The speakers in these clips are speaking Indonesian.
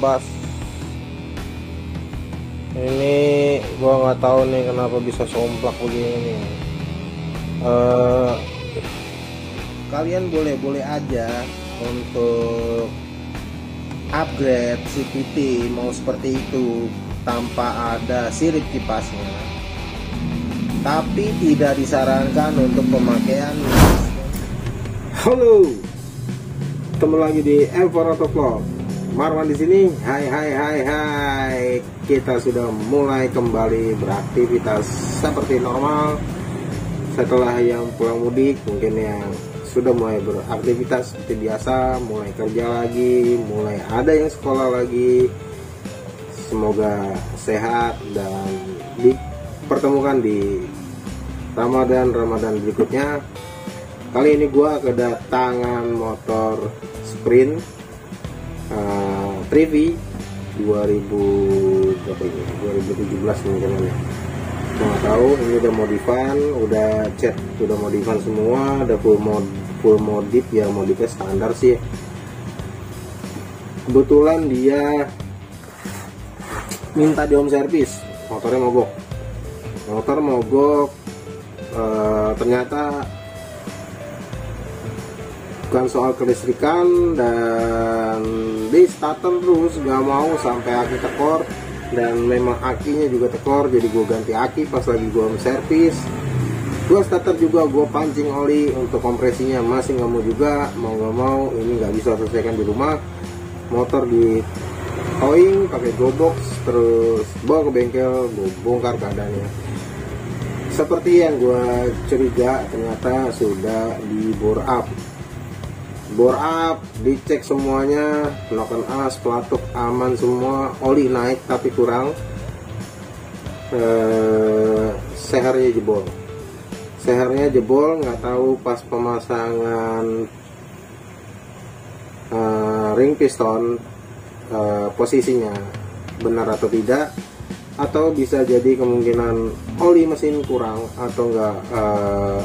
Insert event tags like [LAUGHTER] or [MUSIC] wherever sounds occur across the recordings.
bebas ini gua nggak tahu nih kenapa bisa somplak begini uh, kalian boleh-boleh aja untuk upgrade CPT mau seperti itu tanpa ada sirip kipasnya tapi tidak disarankan untuk pemakaian. Halo ketemu lagi di M4 Vlog Marwan di sini hai hai hai hai kita sudah mulai kembali beraktivitas seperti normal setelah yang pulang mudik mungkin yang sudah mulai beraktivitas seperti biasa, mulai kerja lagi, mulai ada yang sekolah lagi. Semoga sehat dan dipertemukan di Ramadan Ramadan berikutnya. Kali ini gua kedatangan motor sprint Trivi 2000 berapa ini? 2017 mungkin ya nggak tahu ini udah modifan udah cat udah modifan semua ada full mod full modif ya modifnya standar sih kebetulan dia minta di home service motornya mogok motor mogok e, ternyata bukan soal kelistrikan dan di starter terus gak mau sampai aki tekor. Dan memang akinya juga tekor jadi gue ganti aki pas lagi gue servis. Gue starter juga gue pancing oli untuk kompresinya. Masih nggak mau juga mau nggak mau ini nggak bisa selesaikan di rumah. Motor di towing pakai go box terus bawa ke bengkel gue bongkar keadaannya seperti yang gue curiga ternyata sudah di bore up bore up dicek semuanya melakukan as pelatuk aman semua oli naik tapi kurang. Eh, sehernya jebol. Sehernya jebol nggak tahu pas pemasangan eh, ring piston eh, posisinya benar atau tidak atau bisa jadi kemungkinan oli mesin kurang atau enggak eh,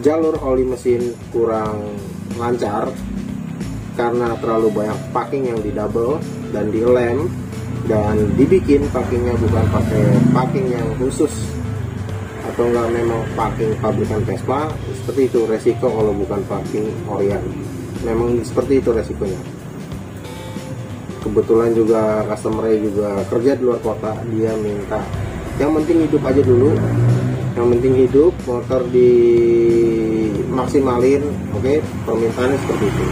jalur oli mesin kurang lancar karena terlalu banyak packing yang di double dan di lem dan dibikin packingnya bukan pakai packing yang khusus atau enggak memang packing pabrikan Vespa seperti itu resiko kalau bukan packing Orion memang seperti itu resikonya. Kebetulan juga customer juga kerja di luar kota dia minta yang penting hidup aja dulu yang penting hidup motor di maksimalin oke? Okay? permintaannya seperti itu.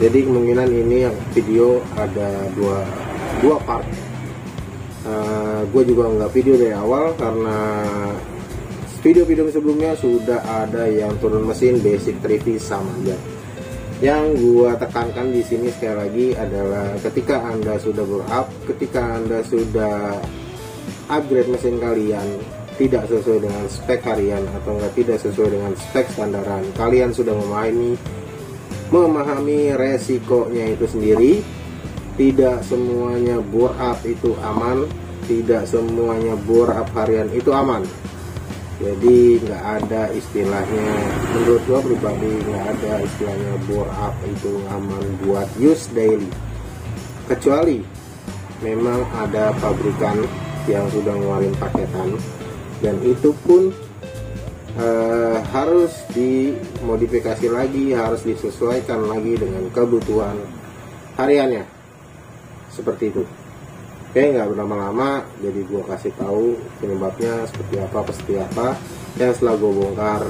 Jadi kemungkinan ini yang video ada dua dua part. Uh, eh, gue juga nggak video dari awal karena video-video sebelumnya sudah ada yang turun mesin basic trivi sama aja. Yang gua tekankan di sini sekali lagi adalah ketika anda sudah blow up ketika anda sudah upgrade mesin kalian tidak sesuai dengan spek harian atau enggak tidak sesuai dengan spek standaran. Kalian sudah memahami memahami resikonya itu sendiri. Tidak semuanya bore up itu aman tidak semuanya bore up harian itu aman. Jadi nggak ada istilahnya menurut gua pribadi nggak ada istilahnya bore up itu aman buat use daily. Kecuali memang ada pabrikan yang sudah ngeluarin paketan. Dan itu pun uh, harus dimodifikasi lagi harus disesuaikan lagi dengan kebutuhan hariannya. Seperti itu. Oke nggak berlama-lama jadi gua kasih tahu penyebabnya seperti apa seperti apa yang setelah gue bongkar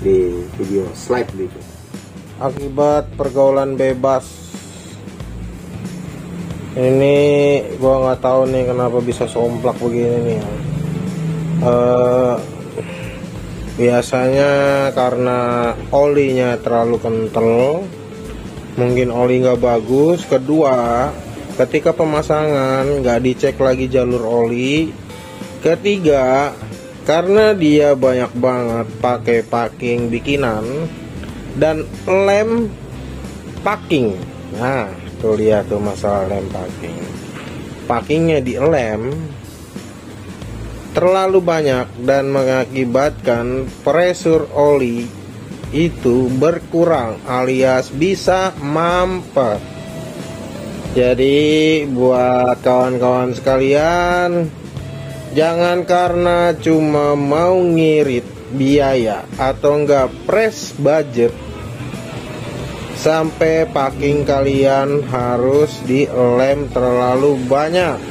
di video slide berikut. Akibat pergaulan bebas ini gua nggak tahu nih kenapa bisa somplak begini nih. Uh, biasanya karena olinya terlalu kental mungkin oli nggak bagus. Kedua ketika pemasangan nggak dicek lagi jalur oli. Ketiga karena dia banyak banget pakai packing bikinan dan lem packing. Nah tuh lihat tuh masalah lem packing packingnya di lem terlalu banyak dan mengakibatkan pressure oli itu berkurang alias bisa mampet. Jadi buat kawan-kawan sekalian jangan karena cuma mau ngirit biaya atau enggak press budget sampai packing kalian harus dilem terlalu banyak.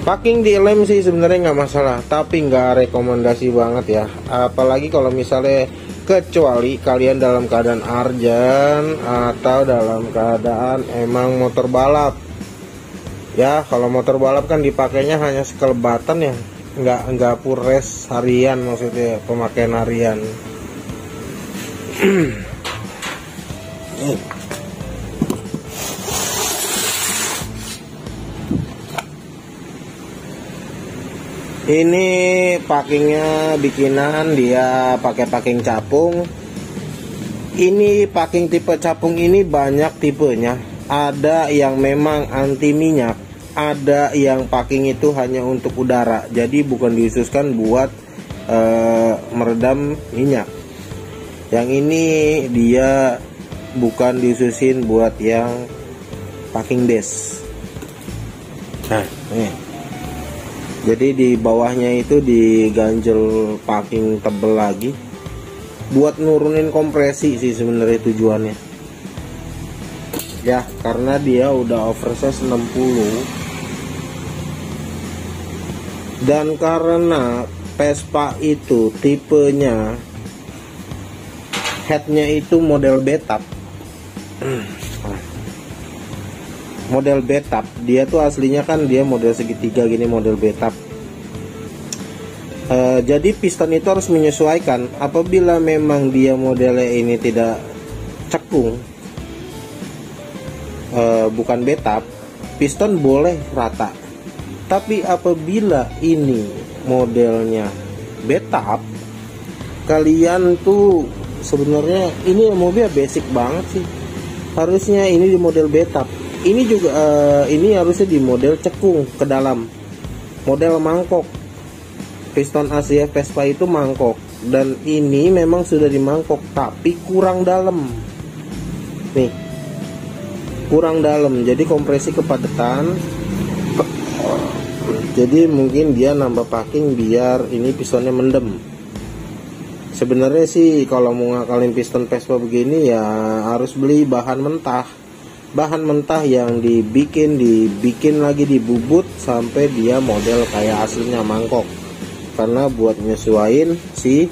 Packing dilem sih sebenarnya nggak masalah tapi nggak rekomendasi banget ya. Apalagi kalau misalnya kecuali kalian dalam keadaan arjan atau dalam keadaan emang motor balap. Ya kalau motor balap kan dipakainya hanya sekelebatan ya. Nggak nggak pures harian maksudnya pemakaian harian ini packingnya bikinan dia pakai packing capung. Ini packing tipe capung ini banyak tipenya. Ada yang memang anti minyak ada yang packing itu hanya untuk udara. Jadi bukan diususkan buat uh, meredam minyak yang ini dia bukan diususin buat yang packing base nah. Ini jadi di bawahnya itu diganjel packing tebel lagi. Buat nurunin kompresi sih sebenarnya tujuannya. Ya karena dia udah oversize 60 dan karena Vespa itu tipenya headnya itu model betap. Model betap. Dia tuh aslinya kan dia model segitiga gini model betap. E, jadi piston itu harus menyesuaikan. Apabila memang dia modelnya ini tidak cekung e, bukan betap piston boleh rata. Tapi apabila ini modelnya betap kalian tuh sebenarnya ini mobil basic banget sih. Harusnya ini di model betap. Ini juga uh, ini harusnya di model cekung ke dalam. Model mangkok. Piston ACF Vespa itu mangkok. Dan ini memang sudah dimangkok tapi kurang dalam. Nih. Kurang dalam. Jadi kompresi kepadatan. Jadi mungkin dia nambah packing biar ini pistonnya mendem sebenarnya sih kalau mau ngakalin piston Vespa begini ya harus beli bahan mentah. Bahan mentah yang dibikin dibikin lagi dibubut sampai dia model kayak aslinya mangkok. Karena buat nyesuaiin si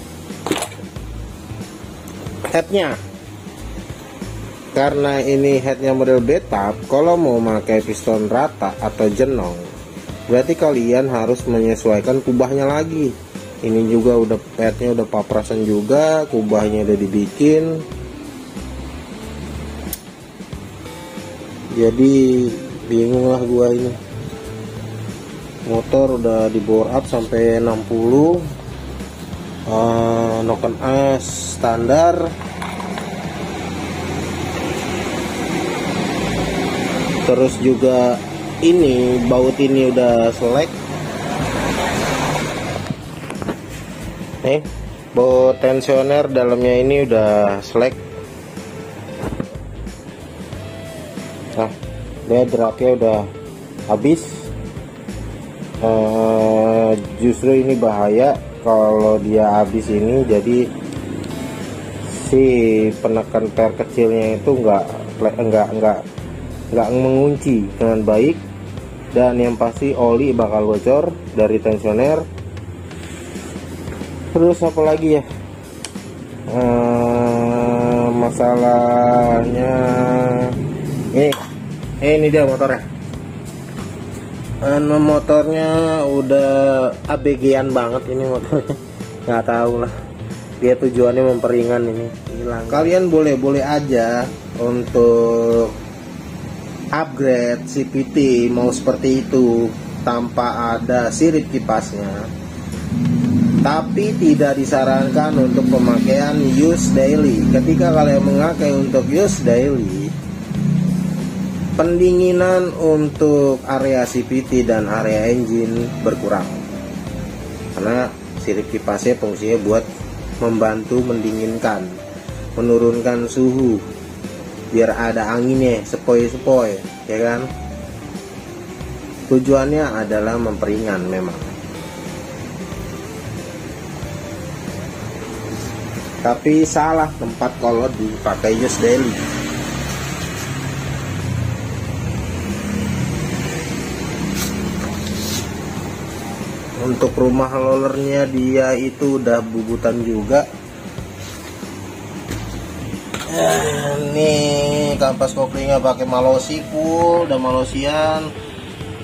headnya. Karena ini headnya model betap kalau mau pakai piston rata atau jenong berarti kalian harus menyesuaikan kubahnya lagi ini juga udah petnya udah paprasan juga kubahnya udah dibikin. Jadi bingung lah gua ini. Motor udah di bore up sampai 60 uh, noken as standar. Terus juga ini baut ini udah selek nih. Baut tensioner dalamnya ini udah selek. Nah dia draknya udah habis. Uh, justru ini bahaya kalau dia habis ini jadi si penekan per kecilnya itu enggak enggak enggak nggak mengunci dengan baik. Dan yang pasti oli bakal bocor dari tensioner terus apa lagi ya? Ehm, masalahnya ini eh, ini dia motornya. Anu motornya udah ABG-an banget ini motornya. [LAUGHS] Nggak tahu lah. Dia tujuannya memperingan ini. Hilang. Kalian boleh boleh aja untuk upgrade CPT mau seperti itu tanpa ada sirip kipasnya tapi tidak disarankan untuk pemakaian use daily. Ketika kalian memakai untuk use daily pendinginan untuk area CPT dan area engine berkurang. Karena sirip kipasnya fungsinya buat membantu mendinginkan menurunkan suhu biar ada anginnya sepoi-sepoi ya kan? Tujuannya adalah memperingan memang tapi salah tempat kalau dipakai just daily untuk rumah rollernya dia itu udah bubutan juga. Ini kampas koplingnya pakai malosi full dan malosian.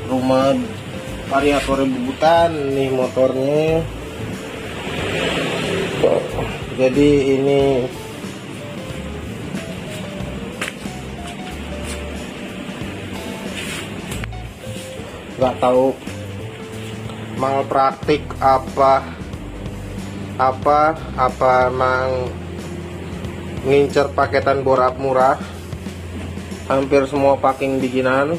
Rumah variator bubutan nih motornya jadi ini nggak tahu praktik apa apa apa emang ngincer paketan borap murah hampir semua packing bikinan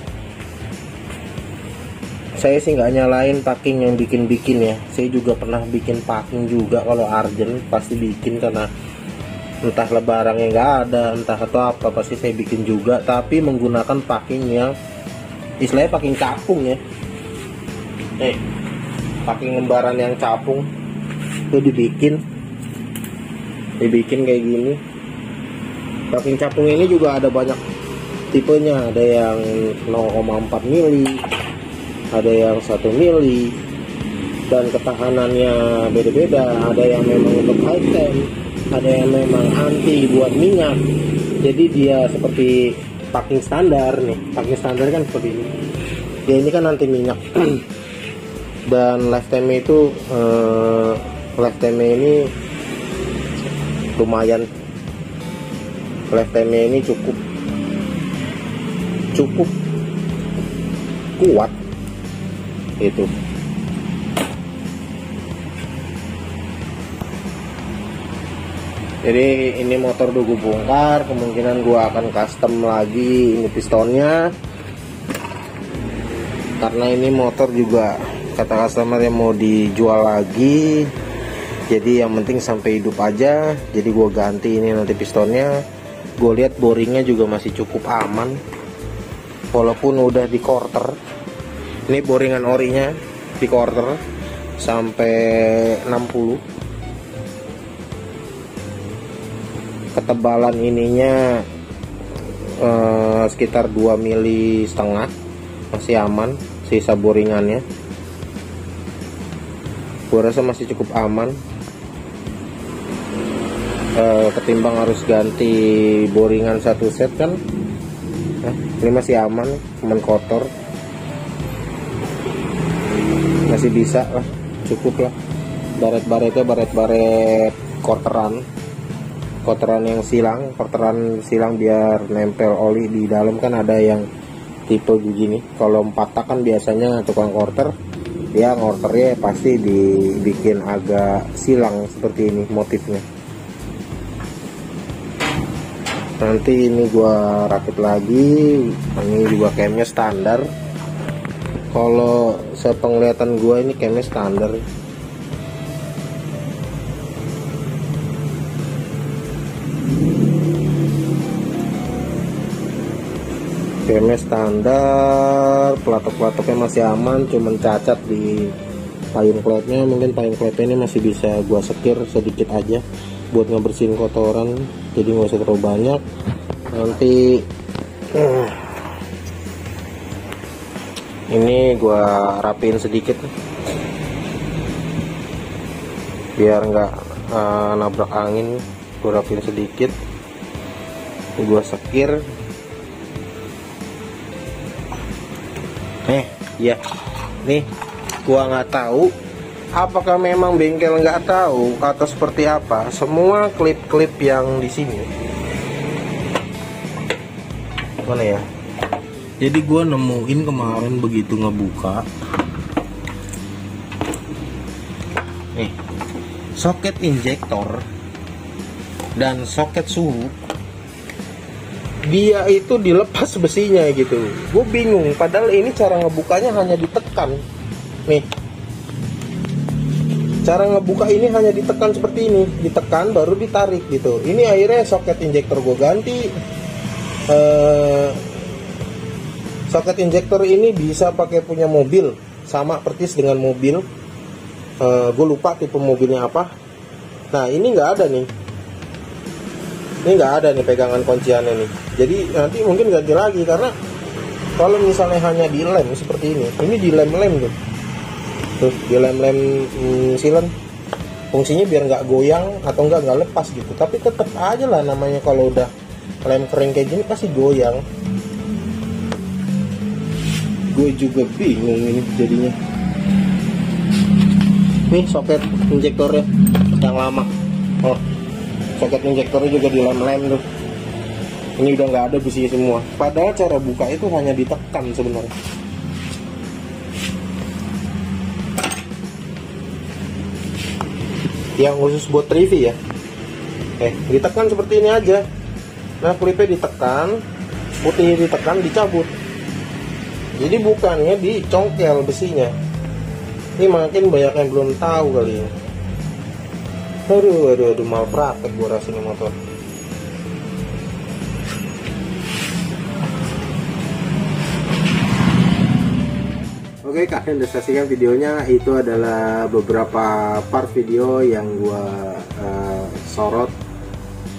saya sih nggak nyalain packing yang bikin-bikin ya. Saya juga pernah bikin packing juga kalau Arjen pasti bikin karena entah lebaran yang nggak ada entah atau apa pasti saya bikin juga. Tapi menggunakan packing yang istilahnya packing capung ya. Eh packing lembaran yang capung itu dibikin dibikin kayak gini. Packing capung ini juga ada banyak tipenya. Ada yang 0,4 mili ada yang satu mili dan ketahanannya beda-beda. Ada yang memang untuk high temp ada yang memang anti buat minyak. Jadi dia seperti packing standar nih. Packing standar kan seperti ini. Ya ini kan anti minyak. [CLEARS THROAT] Dan lifetime itu eh, lifetime ini lumayan. Lifetime ini cukup. Cukup kuat itu. Jadi ini motor dugu bongkar kemungkinan gua akan custom lagi ini pistonnya. Karena ini motor juga kata customer yang mau dijual lagi. Jadi yang penting sampai hidup aja. Jadi gua ganti ini nanti pistonnya. Gue lihat boringnya juga masih cukup aman. Walaupun udah di quarter ini boringan orinya di quarter sampai 60 ketebalan ininya eh, sekitar 2 mili setengah. Masih aman sisa boringannya. Gua rasa masih cukup aman. Eh, ketimbang harus ganti boringan satu set kan? Nah, ini masih aman cuman kotor masih bisa lah cukup lah. Baret-baretnya baret-baret kotoran kotoran yang silang kotoran silang biar nempel oli di dalam kan ada yang tipe begini. Kalau empat tak kan biasanya tukang korter dia ngorternya pasti dibikin agak silang seperti ini motifnya. Nanti ini gua rakit lagi ini juga camnya standar kalau sepenglihatan gue ini kayaknya standar. Kayaknya standar pelatok-pelatoknya masih aman cuman cacat di payung klepnya mungkin payung klepnya ini masih bisa gua sekir sedikit aja buat ngebersihin kotoran jadi nggak usah terlalu banyak. Nanti [CLEARS THROAT] ini gua rapiin sedikit. Biar nggak uh, nabrak angin gua rapiin sedikit. Gua sekir. Eh ya nih gua nggak tahu apakah memang bengkel nggak tahu atau seperti apa. Semua klip-klip yang di sini. Mana ya jadi gue nemuin kemarin begitu ngebuka. Nih soket injektor dan soket suhu dia itu dilepas besinya gitu. Gue bingung padahal ini cara ngebukanya hanya ditekan. Nih. Cara ngebuka ini hanya ditekan seperti ini. Ditekan baru ditarik gitu. Ini akhirnya soket injektor gue ganti. Uh, soket injektor ini bisa pakai punya mobil. Sama persis dengan mobil. Uh, eh, gue lupa tipe mobilnya apa. Nah ini nggak ada nih. Ini nggak ada nih pegangan kunciannya nih. Jadi nanti mungkin ganti lagi karena kalau misalnya hanya di lem seperti ini ini di lem-lem tuh. Di lem-lem hmm, silen fungsinya biar nggak goyang atau nggak nggak lepas gitu. Tapi tetap aja lah namanya kalau udah lem kering kayak gini pasti goyang gue juga bingung ini jadinya. Nih soket injektornya yang lama. Oh soket injektornya juga di lem-lem tuh. Ini udah nggak ada besi semua. Padahal cara buka itu hanya ditekan sebenarnya. Yang khusus buat trivi ya? Eh ditekan seperti ini aja. Nah klipnya ditekan putih ditekan dicabut jadi bukannya dicongkel besinya. Ini makin banyak yang belum tahu kali ya. Aduh aduh aduh mal praktek gua rasanya motor. Oke kalian udah saksikan videonya itu adalah beberapa part video yang gua uh, sorot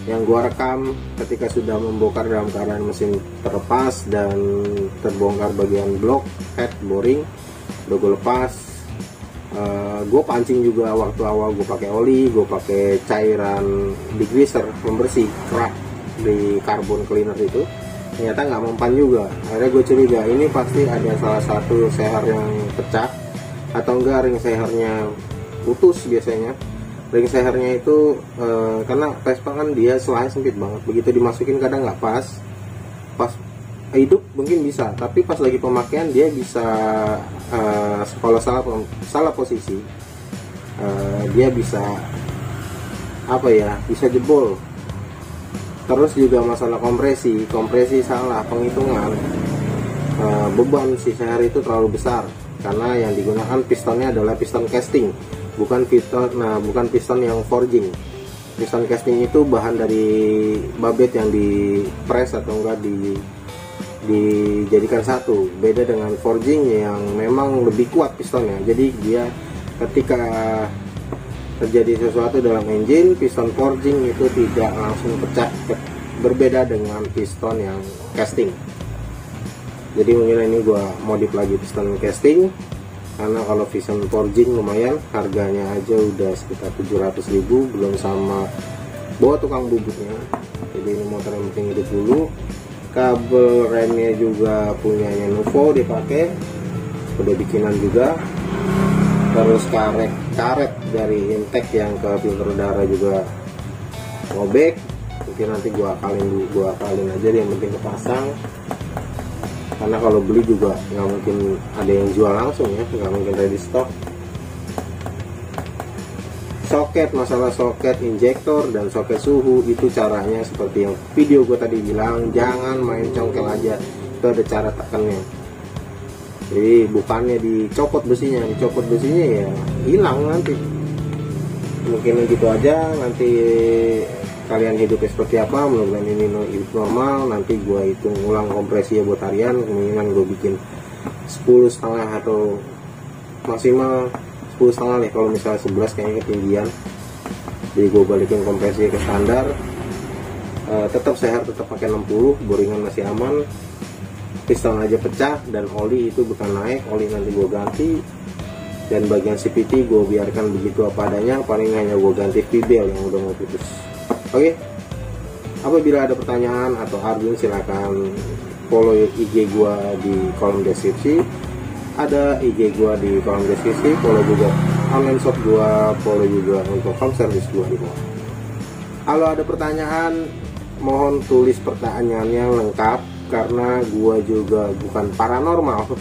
yang gua rekam ketika sudah membongkar dalam keadaan mesin terlepas dan terbongkar bagian blok head boring udah gue lepas. Uh, eh, gue pancing juga waktu awal gue pakai oli gue pakai cairan degreaser pembersih kerak di carbon cleaner itu. Ternyata nggak mempan juga. Akhirnya gue curiga ini pasti ada salah satu seher yang pecah atau enggak ring sehernya putus biasanya ring sehernya itu e, karena Vespa kan dia selain sempit banget. Begitu dimasukin kadang nggak pas pas hidup mungkin bisa. Tapi pas lagi pemakaian dia bisa uh, kalau salah salah posisi uh, dia bisa apa ya bisa jebol. Terus juga masalah kompresi. Kompresi salah penghitungan uh, beban si seher itu terlalu besar karena yang digunakan pistonnya adalah piston casting bukan piston nah bukan piston yang forging. Piston casting itu bahan dari babet yang di press atau enggak di dijadikan satu. Beda dengan forging yang memang lebih kuat pistonnya. Jadi dia ketika terjadi sesuatu dalam engine piston forging itu tidak langsung pecah berbeda dengan piston yang casting jadi mungkin ini gua modif lagi piston casting. Karena kalau piston forging lumayan harganya aja udah sekitar 700.000 belum sama bawa tukang bubuknya jadi ini motor yang penting hidup dulu. Kabel remnya juga punyanya Nuvo dipakai. Udah bikinan juga. Terus karet karet dari intake yang ke filter udara juga robek. Mungkin nanti gua akalin gua akalin aja yang penting kepasang karena kalau beli juga nggak mungkin ada yang jual langsung ya nggak mungkin ready stock. Soket masalah soket injektor dan soket suhu itu caranya seperti yang video gue tadi bilang jangan main congkel aja. Itu ada cara tekannya. Jadi bukannya dicopot besinya dicopot besinya ya hilang nanti. Mungkin gitu aja nanti kalian hidupnya seperti apa mudah-mudahan ini hidup normal. Nanti gue hitung ulang kompresi ya buat harian kemungkinan gue bikin 10 setengah atau maksimal 10 setengah nih kalau misalnya 11 kayaknya ketinggian. Jadi gue balikin kompresi ke standar. Uh, tetap sehat tetap pakai 60 boringan masih aman. Piston aja pecah dan oli itu bukan naik oli nanti gue ganti. Dan bagian CPT gue biarkan begitu apa adanya paling hanya gue ganti fibel yang udah mau putus oke. Okay? apabila ada pertanyaan atau argumen silahkan follow IG gue di kolom deskripsi. Ada IG gua di kolom deskripsi follow juga online shop gua follow juga untuk home service gua di bawah. Kalau ada pertanyaan mohon tulis pertanyaannya lengkap karena gua juga bukan paranormal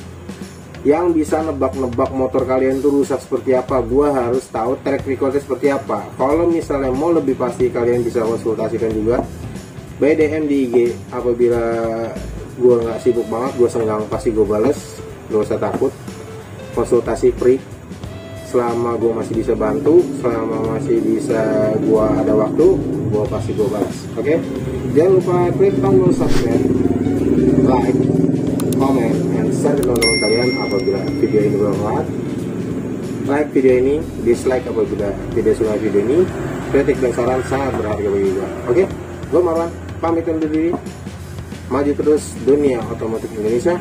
yang bisa nebak-nebak motor kalian itu rusak seperti apa gua harus tahu track recordnya seperti apa. Kalau misalnya mau lebih pasti kalian bisa konsultasikan juga BDM di IG apabila gua nggak sibuk banget gua senggang pasti gue bales. Gak usah takut. Konsultasi free. Selama gue masih bisa bantu selama masih bisa gue ada waktu gue pasti gue balas oke? Okay? jangan lupa klik tombol subscribe like comment and share ke teman-teman kalian apabila video ini bermanfaat like video ini dislike apabila tidak suka video ini kritik dan saran sangat berharga bagi gue oke okay? gue Marwan pamit undur diri. Maju terus dunia otomotif Indonesia.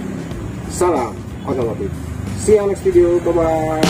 Salam otomotif. See you next video. Bye bye